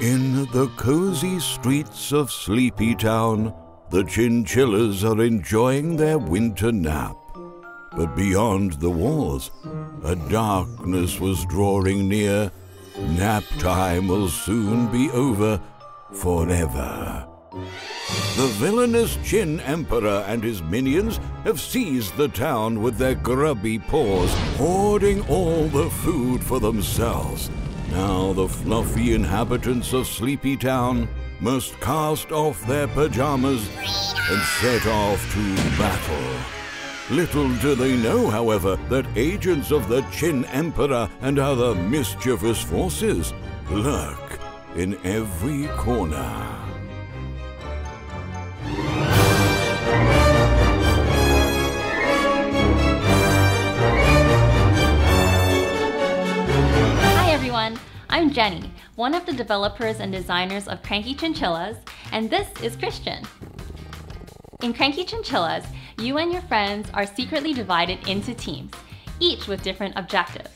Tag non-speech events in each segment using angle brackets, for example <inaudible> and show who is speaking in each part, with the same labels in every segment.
Speaker 1: In the cozy streets of Sleepy Town, the chinchillas are enjoying their winter nap. But beyond the walls, a darkness was drawing near. Nap time will soon be over forever. The villainous Chin Emperor and his minions have seized the town with their grubby paws, hoarding all the food for themselves. Now the fluffy inhabitants of Sleepy Town must cast off their pajamas and set off to battle. Little do they know, however, that agents of the Chin Emperor and other mischievous forces lurk in every corner.
Speaker 2: I'm Jenny, one of the developers and designers of Cranky Chinchillas, and this is Christian. In Cranky Chinchillas, you and your friends are secretly divided into teams, each with different objectives.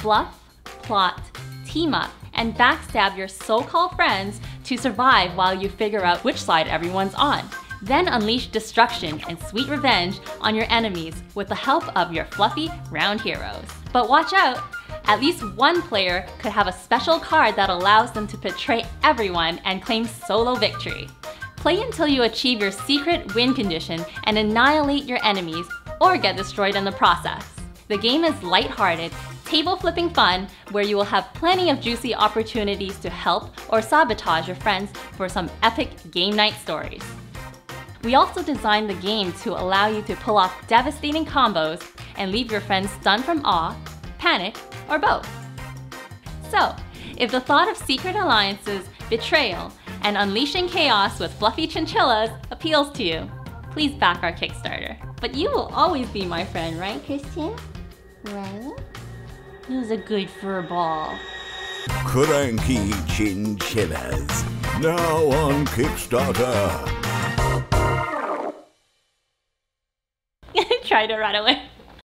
Speaker 2: Bluff, plot, team up, and backstab your so-called friends to survive while you figure out which side everyone's on. Then unleash destruction and sweet revenge on your enemies with the help of your fluffy round heroes. But watch out! At least one player could have a special card that allows them to betray everyone and claim solo victory. Play until you achieve your secret win condition and annihilate your enemies or get destroyed in the process. The game is lighthearted, table flipping fun where you will have plenty of juicy opportunities to help or sabotage your friends for some epic game night stories. We also designed the game to allow you to pull off devastating combos and leave your friends stunned from awe, panic, or both. So, if the thought of secret alliances, betrayal, and unleashing chaos with fluffy chinchillas appeals to you, please back our Kickstarter. But you will always be my friend, right, Christian? Right? Who's a good fur ball?
Speaker 1: Cranky Chinchillas. Now on Kickstarter. <laughs>
Speaker 2: Try to run away.